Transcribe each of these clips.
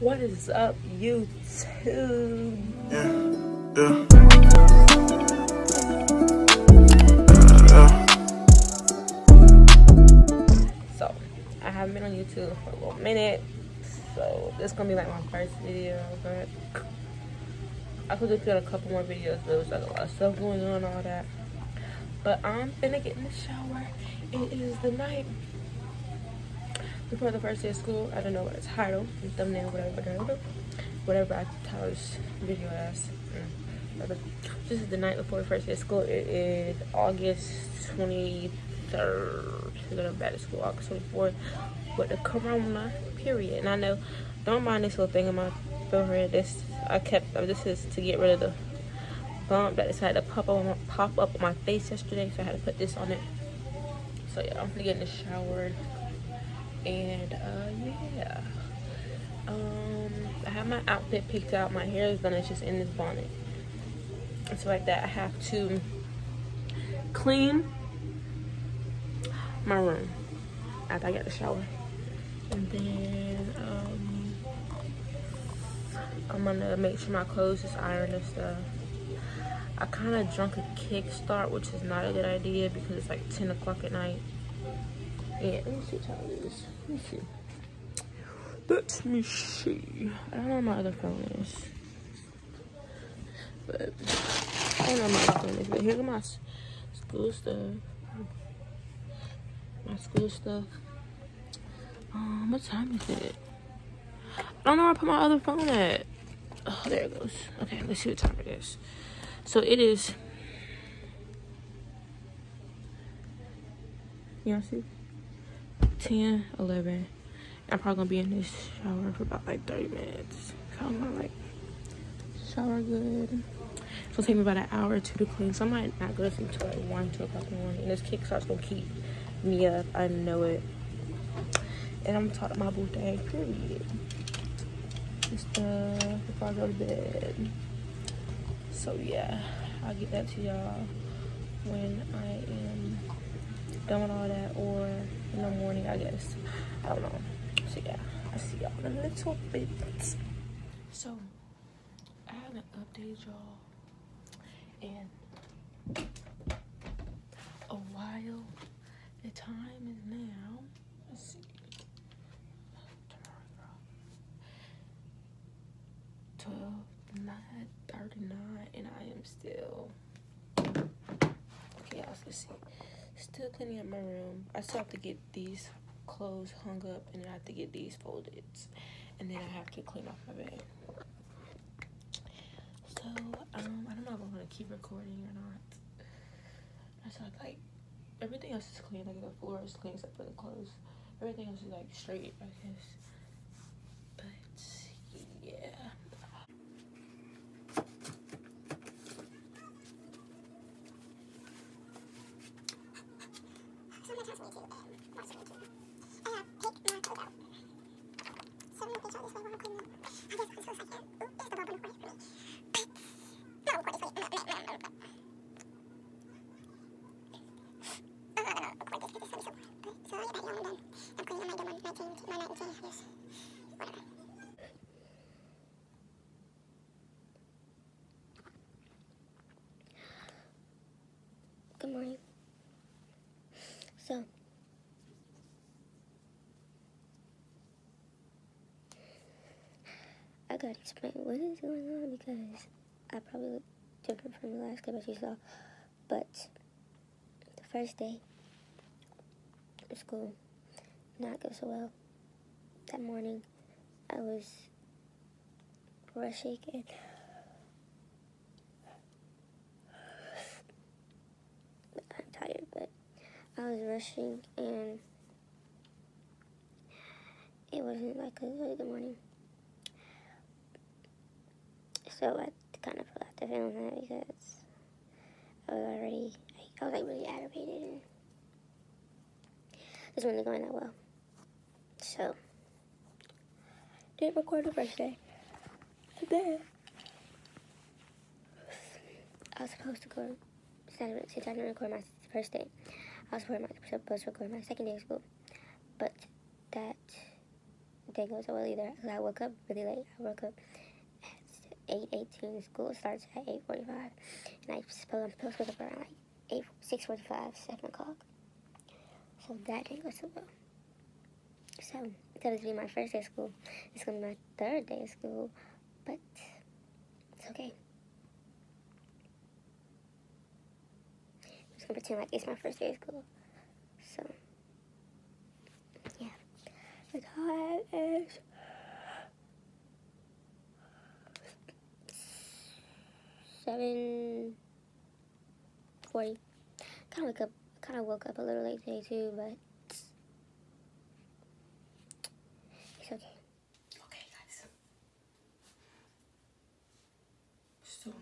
What is up, YouTube? Yeah, yeah. So, I haven't been on YouTube for a little minute. So, this is gonna be like my first video. But I could have done a couple more videos, but there was like a lot of stuff going on all that. But I'm finna get in the shower. It is the night before the first day of school. I don't know what the title, thumbnail, whatever, whatever, whatever I title this video as. This is the night before the first day of school. It is August 23rd. We're going back to school August 24th with the corona period. And I know, don't mind this little thing in my forehead. This I kept. Uh, this is to get rid of the bump that decided to pop up my, pop up on my face yesterday. So I had to put this on it. So yeah, I'm gonna get in the shower and uh yeah. Um i have my outfit picked out. My hair is done. It's just in this bonnet. So like that i have to clean my room after i get the shower. And then um i'm gonna make sure my clothes is ironed and stuff. I kind of drunk a kickstart which is not a good idea because it's like 10 o'clock at night yeah, let me see what time it is. Let me see. Let me see. I don't know my other phone is. But I don't know my other phone is. But here are my school stuff. My school stuff. Um, what time is it? I don't know where I put my other phone at. Oh, there it goes. Okay, let's see what time it is. So it is. You see? 10, 11. I'm probably gonna be in this shower for about like 30 minutes. So I'm gonna like shower good. It's gonna take me about an hour or two to clean. So I might not go to sleep until like 1, 2 o'clock in the morning. And this kickstart's gonna keep me up. I know it. And I'm gonna talk to my boo day, period. Just uh, before I go to bed. So yeah, I'll get that to y'all when I am done with all that or in the morning I guess. I don't know. So yeah. I see y'all in a little bit. So I haven't updated y'all in a while. The time is now. Let's see. 12 39 and I am still okay let's see still cleaning up my room. I still have to get these clothes hung up and then I have to get these folded. And then I have to clean off my bed. So, um, I don't know if I'm gonna keep recording or not. I saw like everything else is clean, like the floor is clean except for the clothes. Everything else is like straight, I guess. Good morning. So, I gotta explain what is going on because I probably look different from the last clip you saw. But the first day of school not go so well. That morning I was rushing and I'm tired but I was rushing and it wasn't like a good morning. So I kind of forgot to film that because I was already, I was like really aggravated and this wasn't going that well. So, didn't record the first day. And then, I was supposed to go, Saturday, since I didn't record my first day. I was supposed to record my second day of school, but that day goes well either. I woke up really late. I woke up at 8.18. School starts at 8.45. And I suppose I'm supposed to wake up around like 8, 6.45, 7 o'clock. So that didn't go so well. So, it's gonna be my first day of school, it's to be my third day of school. But, it's okay. I'm just to pretend like it's my first day of school. So, yeah. The time is... Seven forty. Kind of woke up. Kind of woke up a little late today too, but it's okay. Okay, guys. So,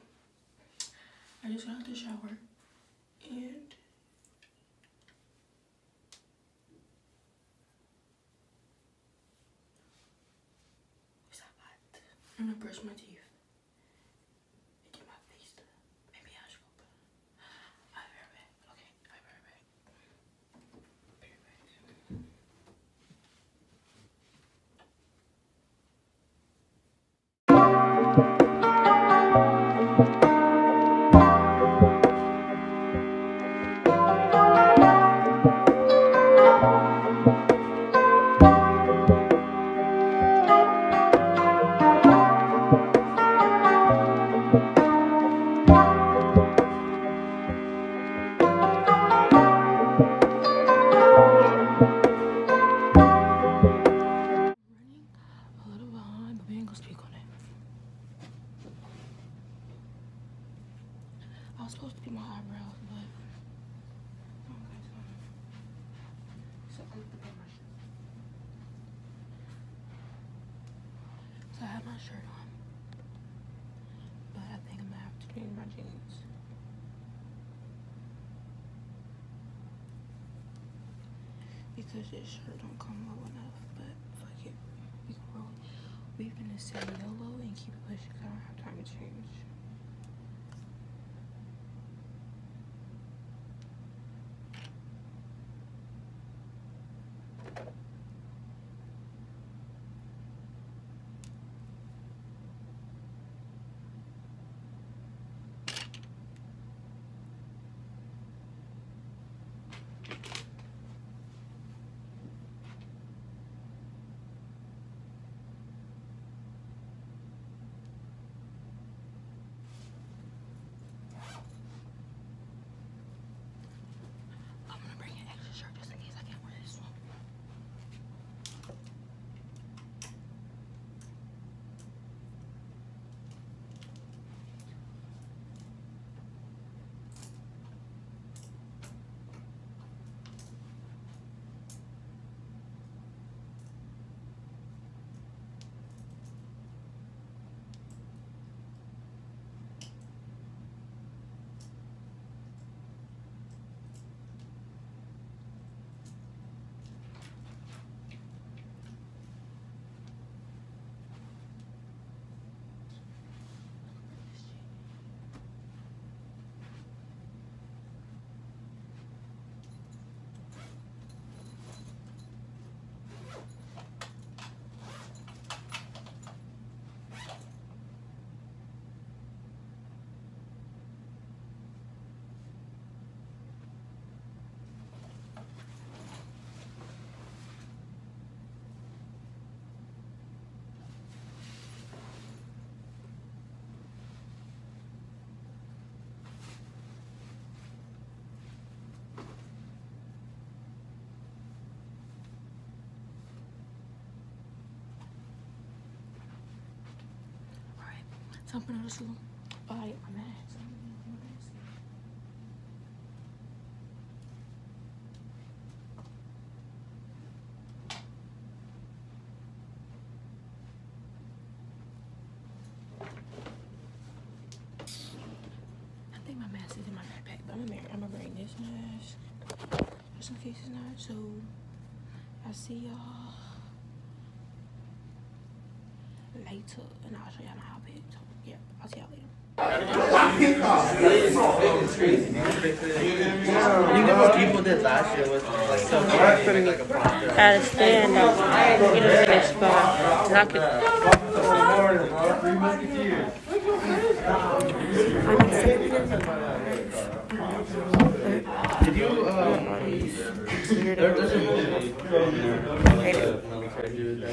The shower and what's that hot? I'm gonna brush my teeth I was supposed to do my eyebrows, but okay, so, so I'm gonna put my shirt. So I have my shirt on, but I think I'm gonna have to change my jeans. Because this shirt don't come low enough, but fuck it. We can roll. We're gonna say YOLO and keep it pushing I don't have to Alright, so I'm gonna just buy my mask. I think my mask is in my backpack, but I'm gonna, I'm gonna bring this mask just in case it's not. So I see y'all later, and I'll show y'all my outfit. I'll see y'all later. You know what people did last year was like so like a to stand up in a spot. And I could. Did you um there was a movie like a military dude that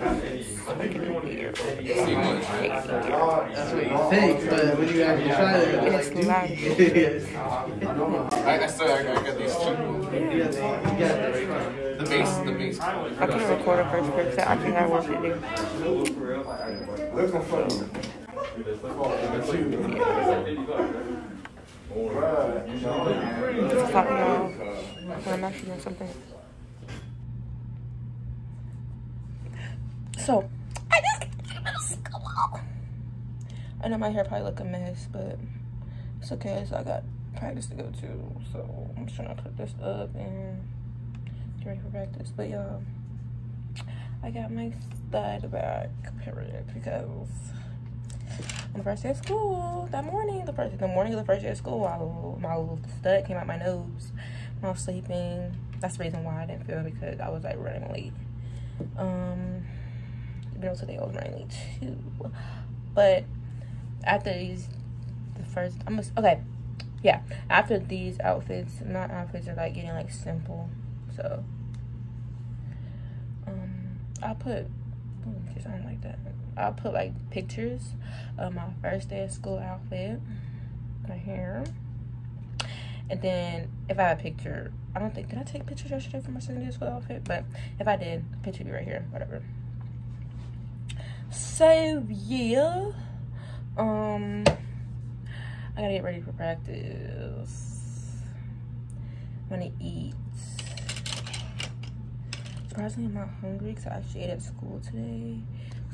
that's what you think, but when you actually try it, it's it's like, dude. I, I still got, these two. Got the- base, the base. I can't record a first person. I think I work to do. Just talking y'all when I'm actually doing something. So, I just came out of school. I know my hair probably look a mess, but it's okay. So I got practice to go to. So I'm just trying to put this up and get ready for practice. But y'all, I got my stud back period because on the first day of school, that morning, the first the morning of the first day of school, I, my little stud came out my nose when I was sleeping. That's the reason why I didn't feel because I was like running late. Um, I was running late too. But after these, the first, I'm just, okay, yeah. After these outfits, my outfits are like getting like simple, so um, I'll put. Oh, just I don't like that. I'll put like pictures of my first day of school outfit right here. And then if I have a picture, I don't think did I take pictures yesterday for my second day of school outfit? But if I did, picture be right here, whatever. So yeah. Um I gotta get ready for practice. I'm gonna eat. Surprisingly, I'm not hungry because I actually ate at school today.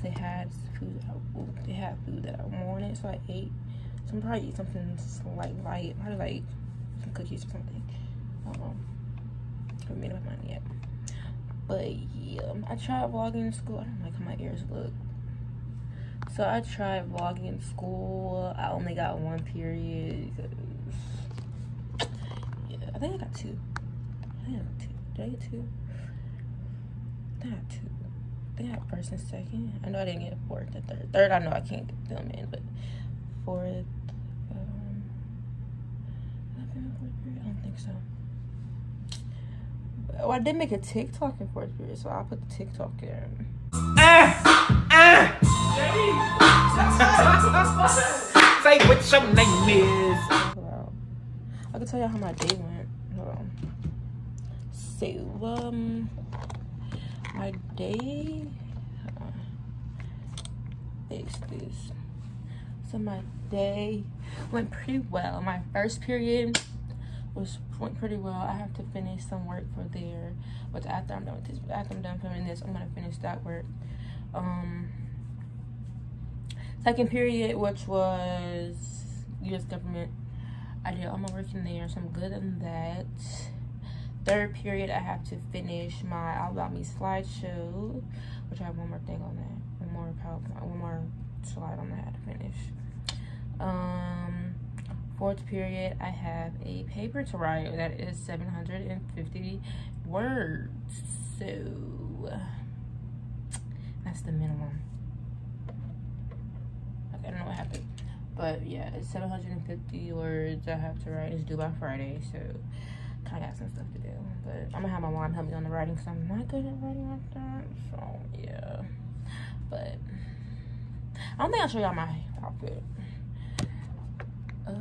They had food. I, they had food that I wanted, so I ate. So I'm probably eat something like light, probably like some cookies or something. I don't know. i haven't made up my mind yet. But yeah, I tried vlogging in school. I don't like how my ears look. So I tried vlogging in school. I only got one period. Yeah, I think I got two. I think I got two. Did I get two? I think I got two. I think I got first and second. I know I didn't get fourth and third. Third, I know I can't get them in, but fourth, um, I don't think so. Oh, I did make a TikTok in fourth period, so I'll put the TikTok in. Say what your name is. I can tell you how my day went. Hold on. So, um, my day. Uh, this. So my day went pretty well. My first period was went pretty well. I have to finish some work for there, but after I'm done with this, after I'm done filming this, I'm gonna finish that work. Um, second period, which was U.S. government, I did all my work in there, so I'm good on that. Third period, I have to finish my All About Me slideshow, which I have one more thing on that, one more PowerPoint, one more slide on that to finish. Um, fourth period, I have a paper to write that is 750 words. So that's the minimum. Okay, I don't know what happened. But yeah, it's 750 words I have to write. It's due by Friday, so of got some stuff to do. But I'm gonna have my mom help me on the writing because I'm not good at writing like that. So yeah. But I don't think I'll show y'all my outfit. Uh,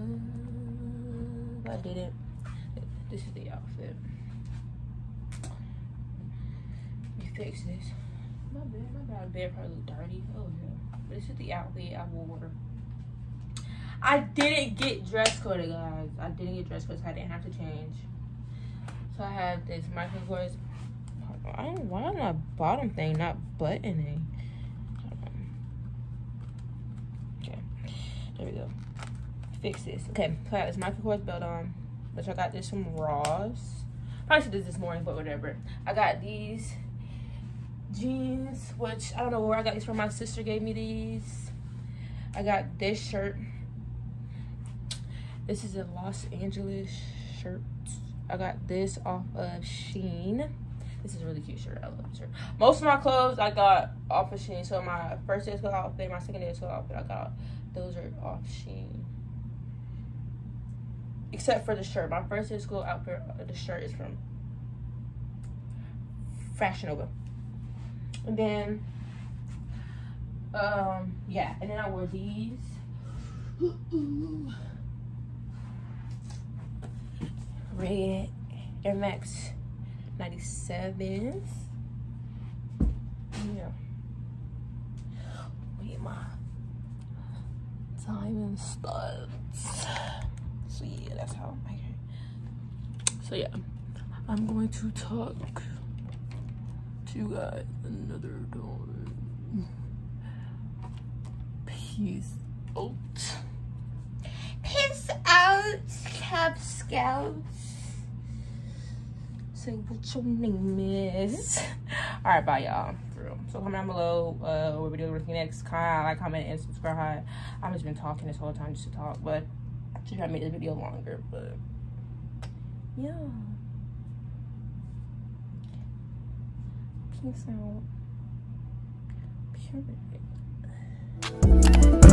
I did it. This is the outfit. You fix this. My bed, my bed, bed probably look dirty. Oh yeah. But this is the outfit I wore. I didn't get dress coded, guys. I didn't get dress coded. So I didn't have to change. So I have this Michael Kors. I don't why am my bottom thing not buttoning? Okay, there we go. Fix this. Okay, so I got this Michael Kors belt on, which I got this from Ross. Probably should do this this morning, but whatever. I got these jeans, which I don't know where I got these from. My sister gave me these. I got this shirt. This is a Los Angeles shirt. I got this off of Shein. This is a really cute shirt. I love this shirt. Most of my clothes I got off of Shein. So my first day of school outfit, my second day school outfit, I got those are off Shein. Except for the shirt. My first day school outfit, the shirt is from Fashion Nova. And then, um, yeah. And then I wore these. Red Air Max 97s. Yeah. With my diamond studs. So yeah, that's how I'm making. So yeah, I'm going to talk you guys another time. Peace out. Peace out, Cub Scouts. Say what your name is. All right, bye, y'all. So comment down below uh, what video we're looking next. Kind like, comment, and subscribe. I've just been talking this whole time just to talk, but should try to make this video longer. But yeah. Peace out. Period.